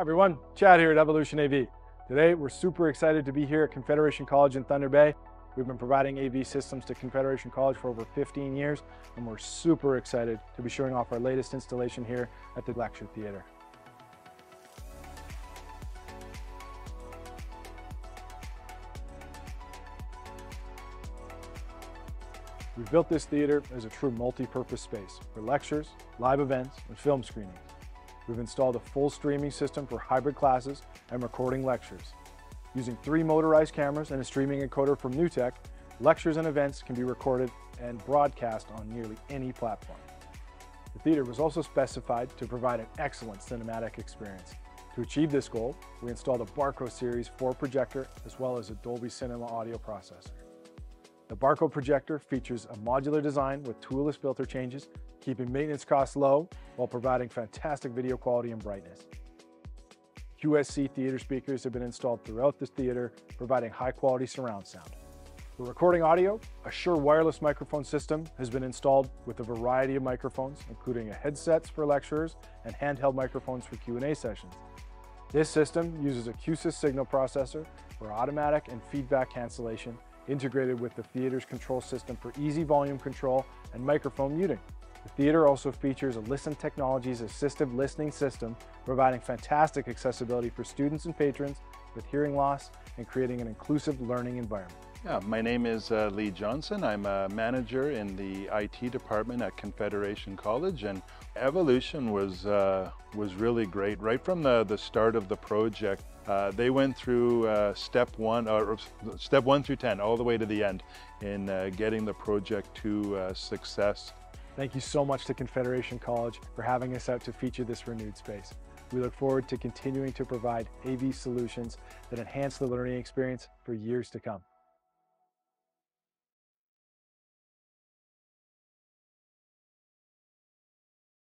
Hi everyone, Chad here at Evolution AV. Today we're super excited to be here at Confederation College in Thunder Bay. We've been providing AV systems to Confederation College for over 15 years and we're super excited to be showing off our latest installation here at the Lecture Theatre. We've built this theater as a true multi-purpose space for lectures, live events, and film screenings. We've installed a full streaming system for hybrid classes and recording lectures. Using three motorized cameras and a streaming encoder from NewTek, lectures and events can be recorded and broadcast on nearly any platform. The theater was also specified to provide an excellent cinematic experience. To achieve this goal, we installed a Barco Series 4 projector as well as a Dolby Cinema audio processor. The Barco projector features a modular design with toolless filter changes, keeping maintenance costs low while providing fantastic video quality and brightness. QSC theater speakers have been installed throughout the theater, providing high quality surround sound. For recording audio, a Shure wireless microphone system has been installed with a variety of microphones, including headsets for lecturers and handheld microphones for Q&A sessions. This system uses a QSYS signal processor for automatic and feedback cancellation integrated with the theater's control system for easy volume control and microphone muting. The theater also features a Listen Technologies assistive listening system, providing fantastic accessibility for students and patrons with hearing loss and creating an inclusive learning environment. Yeah, my name is uh, Lee Johnson. I'm a manager in the IT department at Confederation College and Evolution was, uh, was really great. Right from the, the start of the project, uh, they went through uh, step one, or step one through 10, all the way to the end in uh, getting the project to uh, success. Thank you so much to Confederation College for having us out to feature this renewed space. We look forward to continuing to provide AV solutions that enhance the learning experience for years to come.